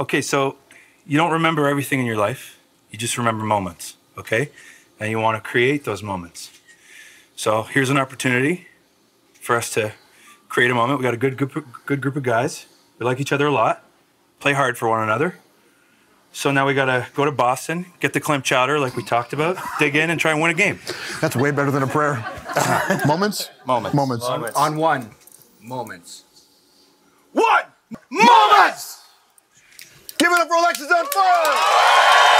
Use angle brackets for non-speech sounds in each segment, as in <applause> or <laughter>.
Okay, so you don't remember everything in your life. You just remember moments, okay? And you want to create those moments. So here's an opportunity for us to create a moment. We got a good group, good group of guys. We like each other a lot. Play hard for one another. So now we got to go to Boston, get the clam chowder like we talked about, dig in and try and win a game. That's way better than a prayer. <laughs> Moments? Moments. Moments. On one. Moments. What? Moments! Give it up for Alexisonfire!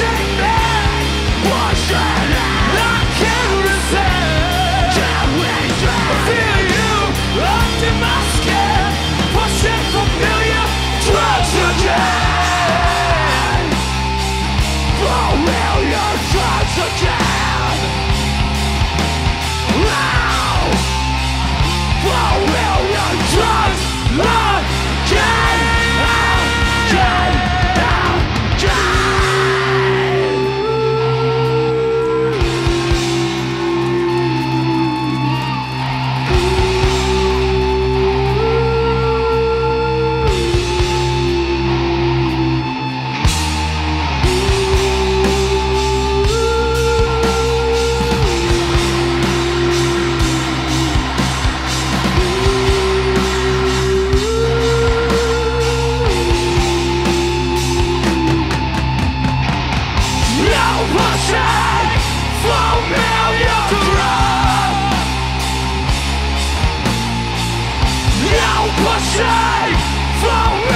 shake safe for me.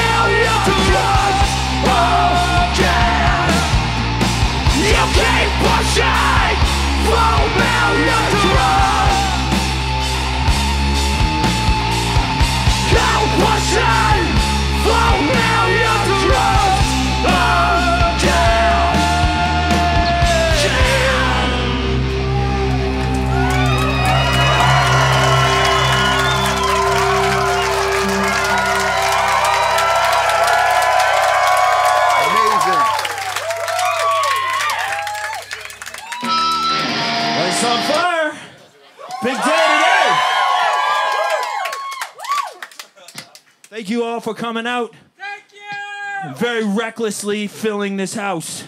For coming out. Thank you. Very recklessly filling this house.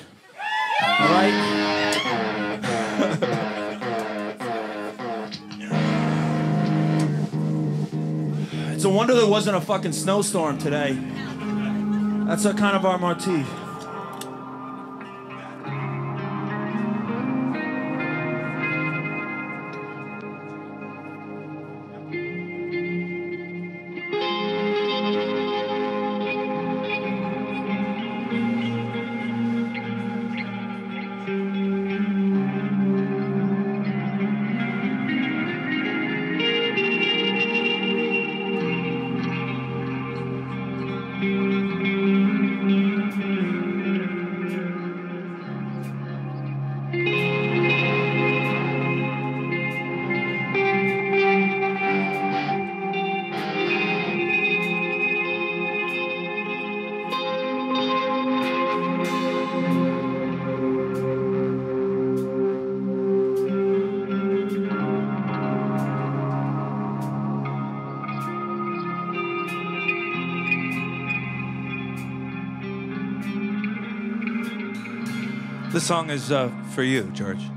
All right? <laughs> it's a wonder there wasn't a fucking snowstorm today. That's a kind of our motif. Song is uh, for you, George.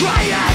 So long,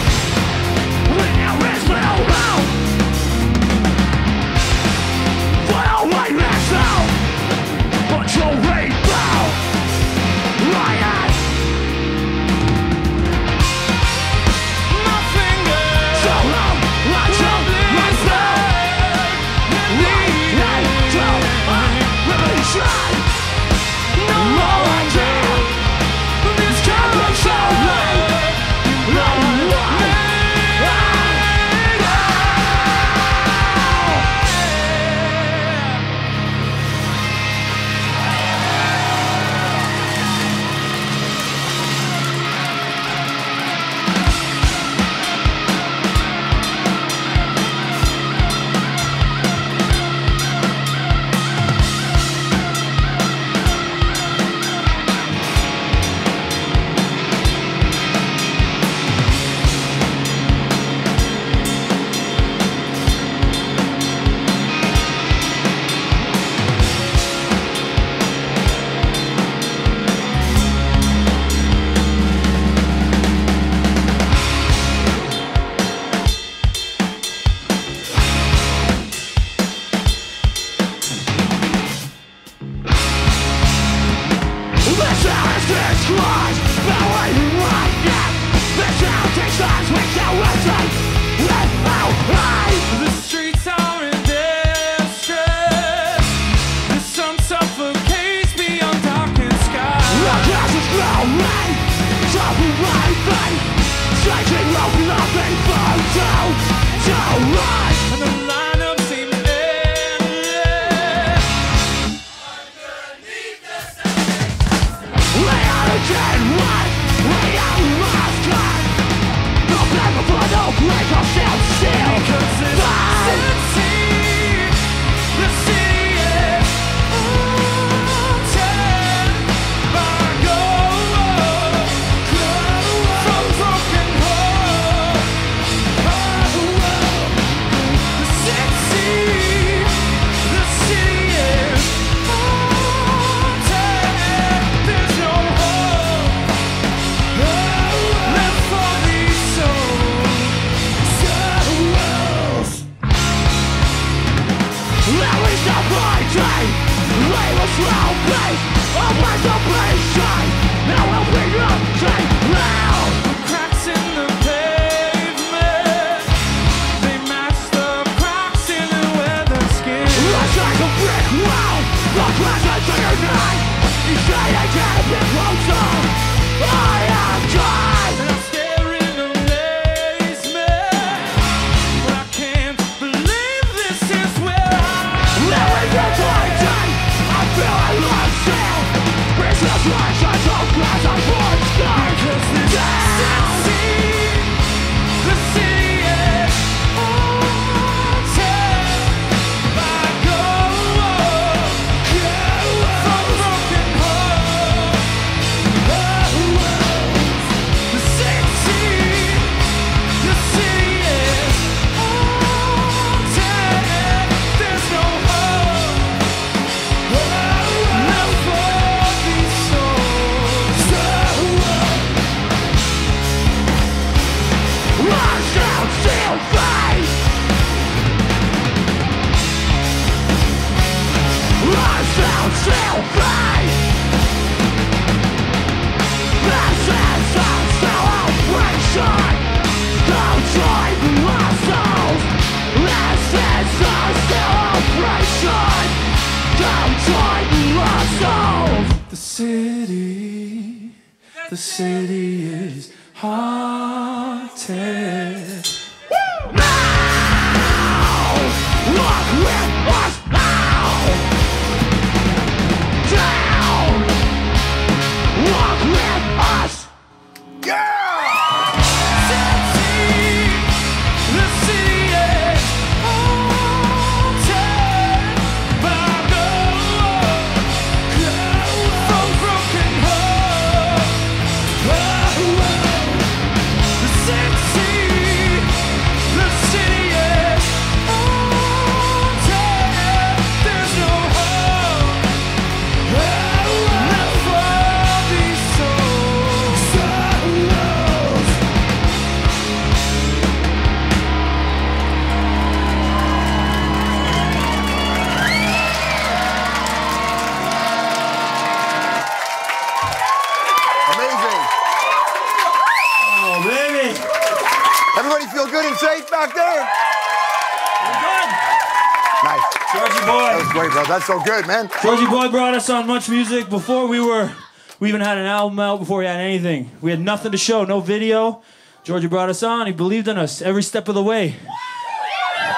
That's so good, man. Georgie Boy brought us on Much Music before we were, we even had an album out before we had anything. We had nothing to show, no video. Georgie brought us on. He believed in us every step of the way.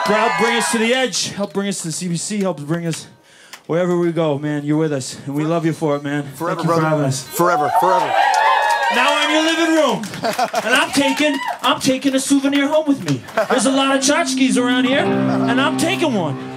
Helped bring us to the edge. Helped bring us to the CBC. Helped bring us wherever we go, man. You're with us, and we love you for it, man. Forever, brother. For us. Forever, forever. Now I'm your living room, and I'm taking I'm taking a souvenir home with me. There's a lot of tchotchkes around here, and I'm taking one.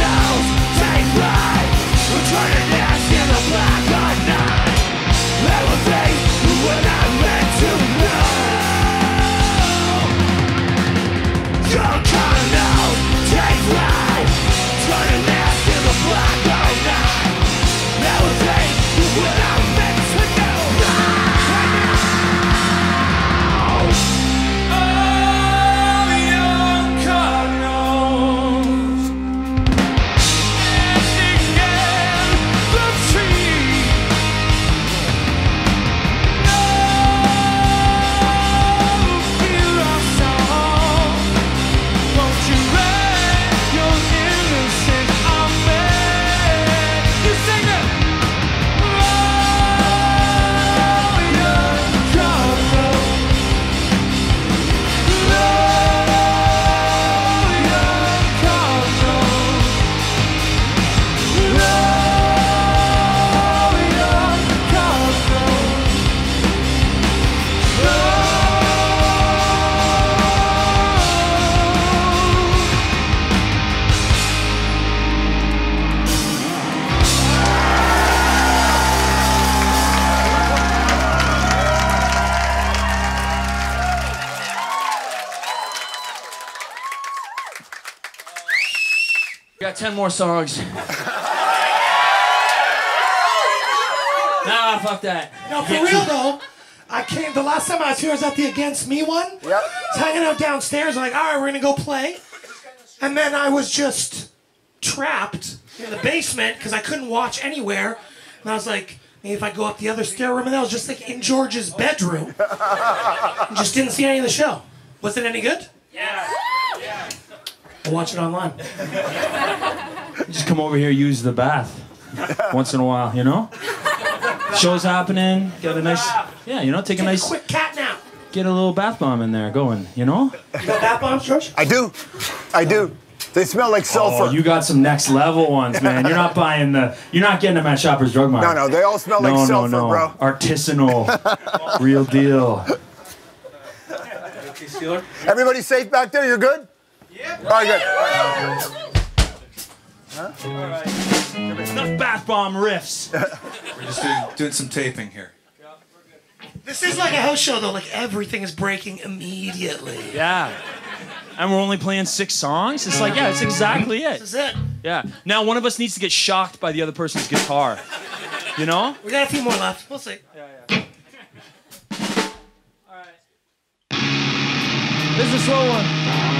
knows take right. We're trying to dance in the black of night. Elevate Got 10 more songs. <laughs> nah, fuck that. No, for real though. I came the last time I was here I was at the Against Me one. Yep. I was hanging out downstairs, like, all right, we're gonna go play. And then I was just trapped in the basement because I couldn't watch anywhere. And I was like, maybe if I go up the other stair room, and I was just like in George's bedroom. <laughs> just didn't see any of the show. Was it any good? Yeah. I'll watch it online. <laughs> Just come over here, use the bath once in a while, you know? Show's happening, get a nice, yeah, you know, take a Take a nice, quick cat nap. get a little bath bomb in there going, you know? You got bath bombs, George? I do. I do. They smell like oh, sulfur. Oh, you got some next level ones, man. You're not buying the, you're not getting them at Shoppers Drug Mart. no, no, they all smell no, like no, sulfur, no. bro. Artisanal, real deal. Everybody safe back there? You're good? Yep. All right, good. Enough bath bomb riffs. <laughs> We're just doing, doing some taping here. This is like a house show though, like everything is breaking immediately. Yeah. And we're only playing six songs? It's like, yeah, it's exactly it. This is it. Yeah. Now one of us needs to get shocked by the other person's guitar. You know? We got a few more left. We'll see. Alright. This is a slow one.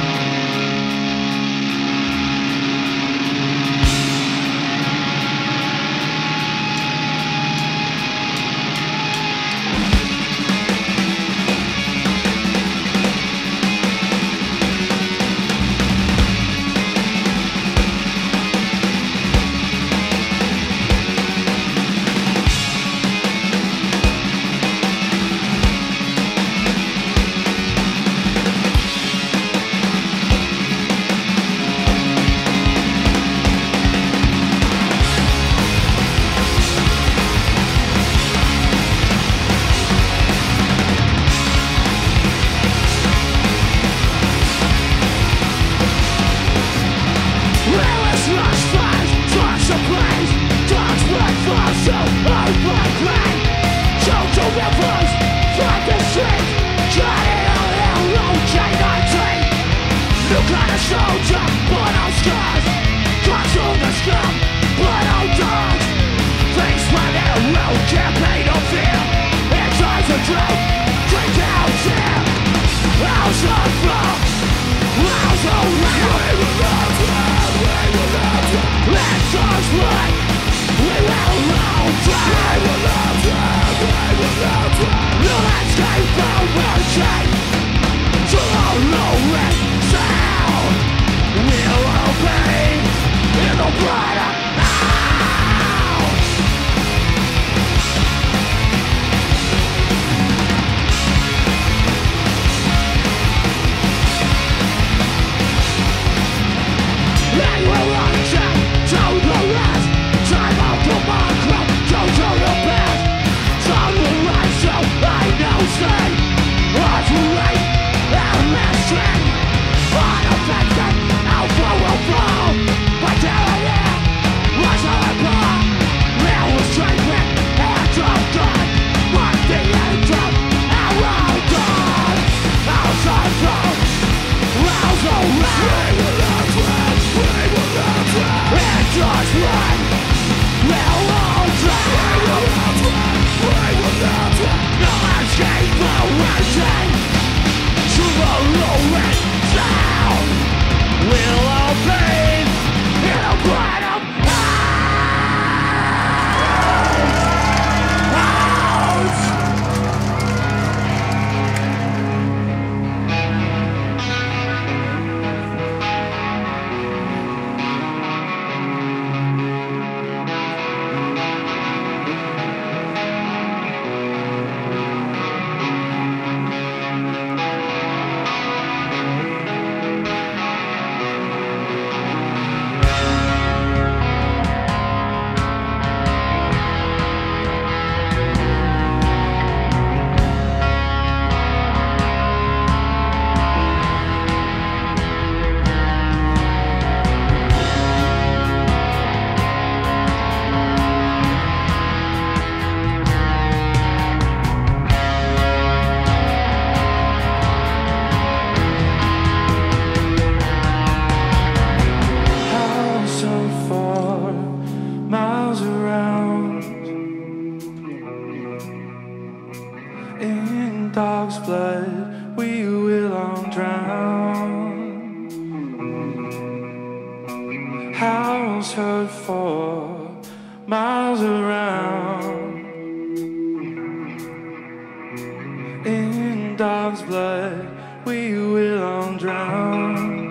Dog's blood, we will all drown.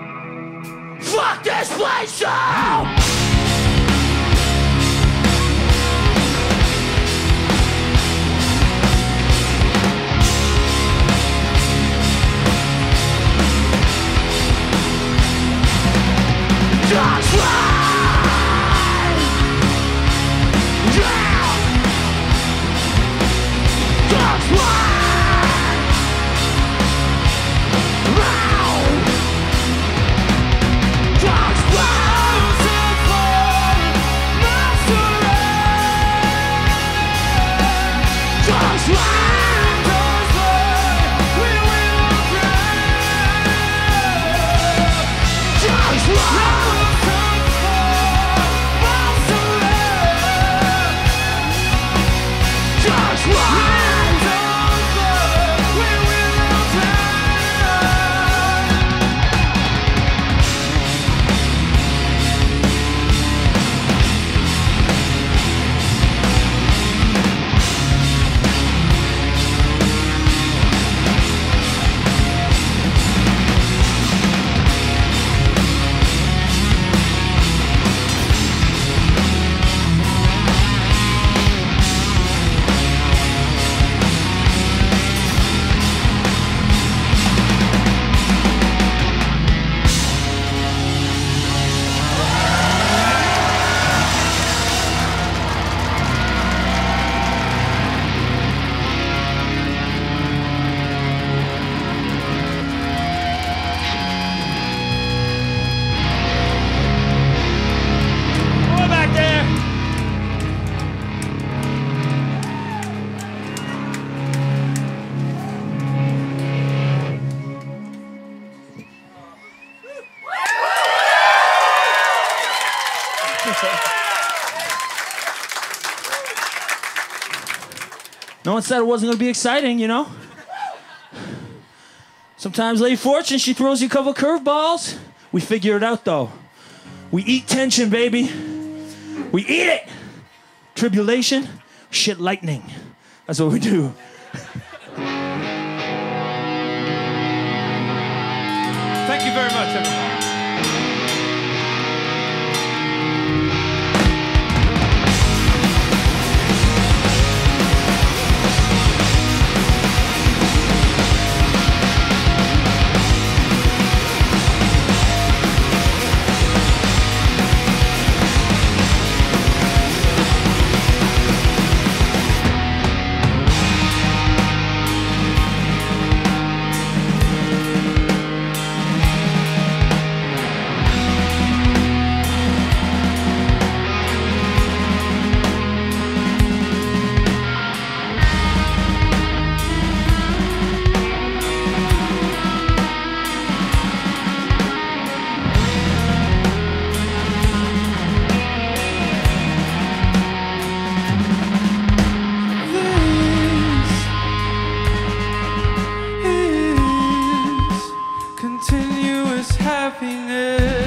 Fuck this place up! Dogs fly! Yeah! Dogs fly! Said it wasn't going to be exciting, you know? Sometimes Lady Fortune, she throws you a couple curveballs. We figure it out though. We eat tension, baby. We eat it. Tribulation, shit lightning. That's what we do. Happiness.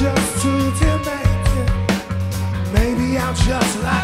Just too demanding. Maybe I'm just like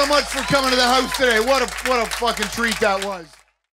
so much for coming to the house today. What a what a fucking treat that was.